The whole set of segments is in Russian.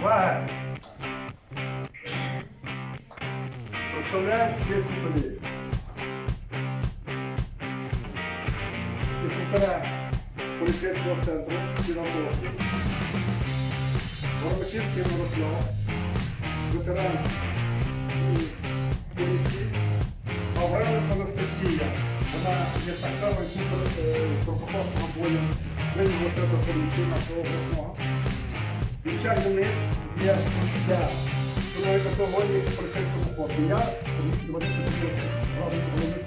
Увага! Представляємо судейську поліцію. Інспектора поліцейського центру Фінантовки, Горбачинський Мирослав, ветеран поліції, Авраменко Анастасія. Вона є так само інструктор з рукопашного бою Винного центру поліції нашого обласного. Вівчальний низ є для другої категорії поліцейського спорту. Я Сергій Іванович, главний головний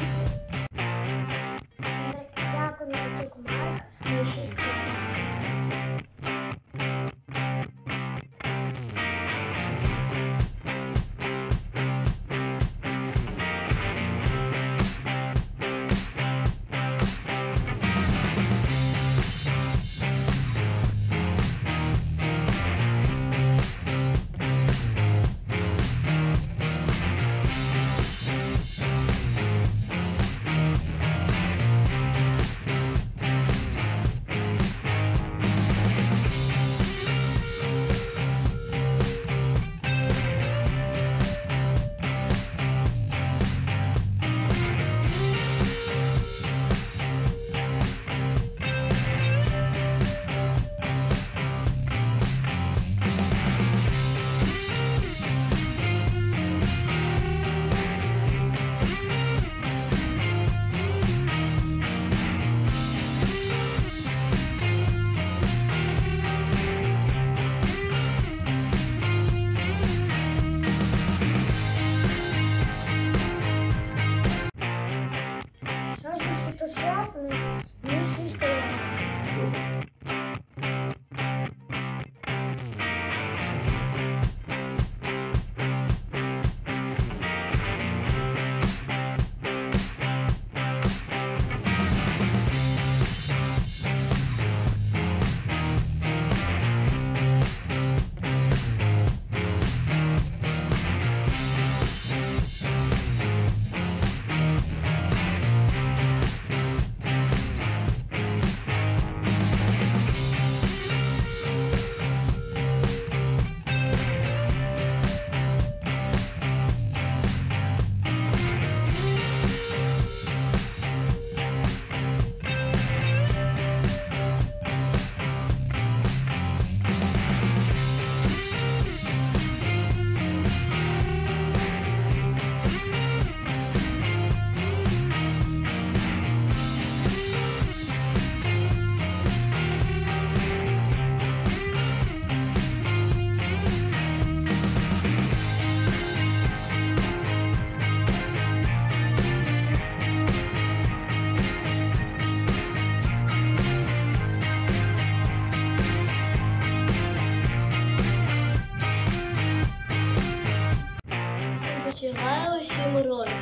вчора очень роль.